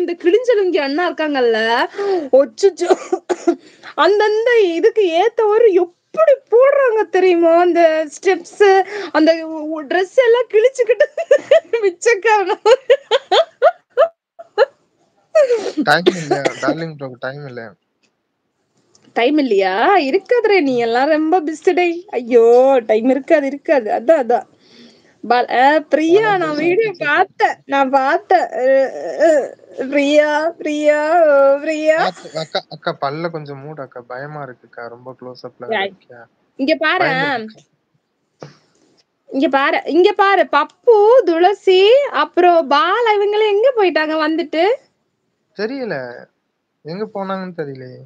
இந்த கிழிஞ்சலுங்கி அண்ணா இருக்காங்கல்ல? ஒச்சுச்சோ அந்தந்த இதுக்கு ஏத்தவாறு எப்படி போடுறாங்க தெரியுமா? அந்த ஸ்டெப்ஸ் அந்த ட்ரெஸ் எல்லாம் கிழிச்சுக்கிட்டு மிச்சக்காரங்க டைம் இல்ல டைம் இல்ல டைம் இல்லையா? இருக்காதுரே நீ எல்லாம் ரொம்ப பிஸிடே ஐயோ டைம் இருக்காது இருக்காது. அதான் அதான். பிரியா நான் வீடியோ பார்த்தேன் நான் பார்த்தேன் பிரியா பிரியா பிரியா அக்கா அக்கா பல்ல கொஞ்சம் மூடு அக்கா பயமா இருக்குக்கா ரொம்ப க்ளோஸ் அப்ல இங்க பாரு. இங்க பாரு இங்க பாரு பப்பு துளசி அப்புறம் பாலா இவங்க எங்க போயிட்டாங்க வந்துட்டு தெரியல எங்க போனாங்கன்னு தெரியலையே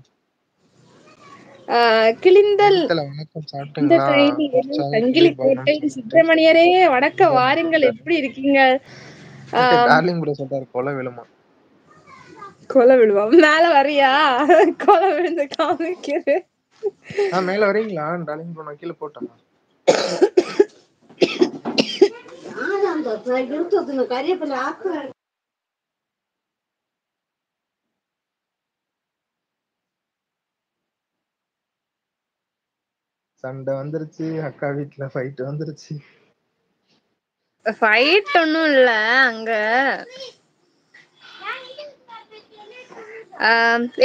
ஆஹ் கிளிந்தல் வீட்டுல வணக்கம் இந்த உற்சாகம் சங்கிலி கோட்டை சுப்பிரமணியரே வணக்கம் வாருங்கள். எப்படி இருக்கீங்க? கொலை விழுமா. கொலை விழுவோம் மேல வரியா? கொலை விழுந்து காமிக்கிறேன் ஆ மேல வரீங்களா டார்லிங் ப்ரோ நான் கீழே போட்டேன் சண்டை வந்துருச்சு அக்கா வீட்டுல ஃபைட் வந்துருச்சு. ஃபைட் ஒண்ணும் இல்ல அங்க.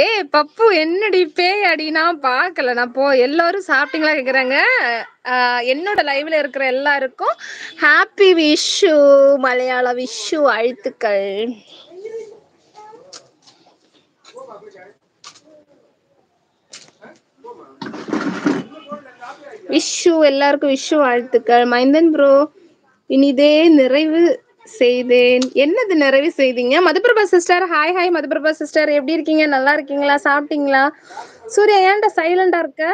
ஏய் பப்பு என்னடி பேய் அடி? நான் பார்க்கல. நான் போ எல்லாரும் சாப்பிட்டீங்களா கேக்குறாங்க. என்னோட லைவ்ல இருக்கிற எல்லாருக்கும் ஹாப்பி விஷு மலையாள விஷு அழுத்துக்கள் விஷு எல்லாருக்கும் விஷு வாழ்த்துக்கள் மைந்தன் ப்ரோ இனிதே நிறைவு செய்தேன் என்னது நிறைவு செய்தீங்க Madhuprabha sister hi hi Madhuprabha sister எப்படி இருக்கீங்க நல்லா இருக்கீங்களா சாப்பிட்டீங்களா சூர்யா ஏன்டா சைலண்டா இருக்க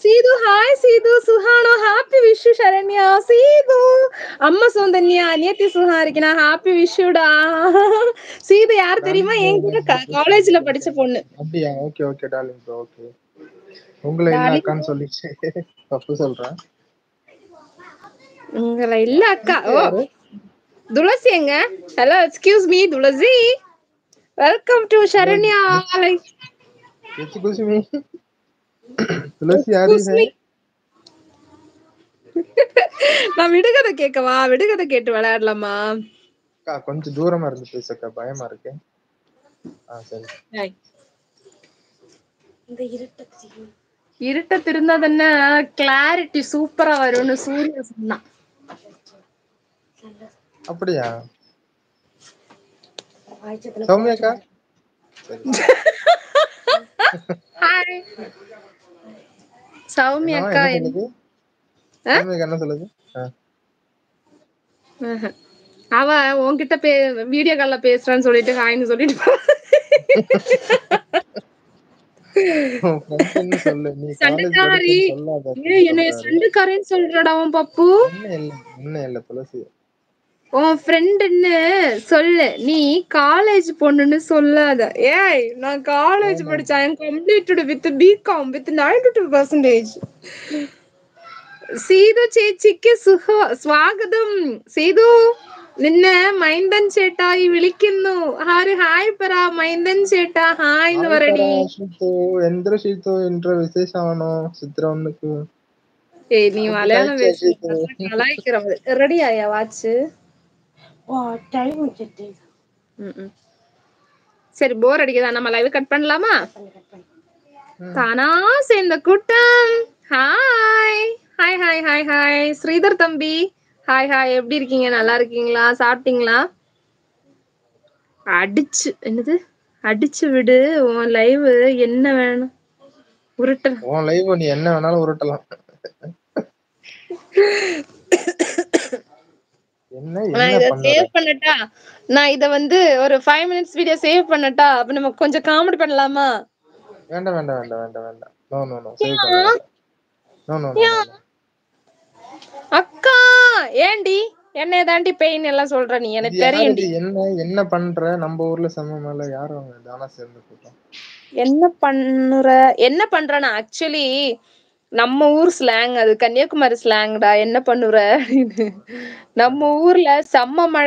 சீது ஹாய் சீது சுஹானோ ஹாப்பி விஷு சரண்யா சீது அம்மா சௌந்தன்யா நேத்தி சுஹா இருக்கா ஹாப்பி விஷுடா சீது யார் தெரியுமா? என் கூட காலேஜ்ல படிச்ச பொண்ணு. அப்படியா? Okay okay darling bro okay உங்களை என்ன அக்கான்னு சொல்லிச்சு தப்பு சொல்றேன். உங்களை இல்ல அக்கா. ஓ துளசி எங்க? Hello excuse me Tulasi. Welcome to Saranya like எச்சு குசுமி துளசி யாரு. நான் விடுகதை கேட்கவா? விடுகதை கேட்டு விளையாடலாமா? அக்கா கொஞ்சம் தூரமா இருந்து பேசக்கா பயமா இருக்கு. ஆ சரி. இருட்ட திருந்தா தானே கிளாரிட்டி சூப்பரா வரும்னு சூர்யா சொன்னான் அப்படியா? சௌமியாக்கா? சரி. ஹாய் சௌமியா என்னவா, அக்கா என்ன சொல்லுது. அவ உன்கிட்ட பே வீடியோ கால்ல பேசுறான்னு சொல்லிட்டு ஹாய்னு சொல்லிட்டு பப்பு. உன் ஃப்ரெண்டுன்னு சொல்லு. நீ காலேஜ் பொண்ணுன்னு சொல்லாத. ஏய் நான் காலேஜ் படிச்சேன் completed with BCom with ninety two percentage Seethu ചേച്ചിക്ക് സുഖ സ്വാഗതം. സീതു നിന്നെ മൈന്ദൻ ചേട്ടായി വിളിക്കുന്നു. ആര്? ഹായ് പറ. മൈന്ദൻ ചേട്ടാ ഹായ് എന്ന് പറയടി. എന്തൊരു ശീതു എന്റെ വിശേഷമാണോ? ചിത്രം ഏ നീ മലയാളം റെഡി ആയ വാച്ച്? சரி போர் அடிக்குதா நம்ம ലൈവ് കട്ട് பண்ணலாமா தானா சேர்ந்த கூட்டம் hi hi hi hi hi Sridhar தம்பி. ஹாய் ஹாய் எப்படி இருக்கீங்க? நல்லா இருக்கீங்களா? சாப்பிட்டீங்களா? அடிச்சு என்னது? அடிச்சு விடு. உன் லைவ் என்ன வேணும்? உருட்டல் உன் லைவ் நீ என்ன வேணாலும் உருட்டலாம். சேவ் பண்ணட்டா? நான் இத வந்து ஒரு ஃபைவ் மினிட்ஸ் வீடியோ சேவ் பண்ணட்டா? அப்ப நம்ம கொஞ்சம் காமெடி பண்ணலாமா? வேண்டாம் வேண்டாம் வேண்டாம் வேண்டாம் வேண்டாம். நோ நோ நோ சேவ் பண்ண நோ நோ நோ அக்கா ஏண்டி என்ன தாண்டி பெயின் எல்லாம் சொல்ற நீ? எனக்கு தெரியும்டி. என்ன என்ன பண்ற? நம்ம ஊர்ல செம்ம மேல யாரும் அவங்க தானா சேர்ந்து கூட்டம்? என்ன பண்ணுற? என்ன பண்றேன்னா ஆக்சுவலி நம்ம ஊர் ஸ்லாங் அது. கன்னியாகுமரி ஸ்லாங்டா என்ன பண்ணுற? அப்படின்னு நம்ம ஊர்ல செம்ம மழை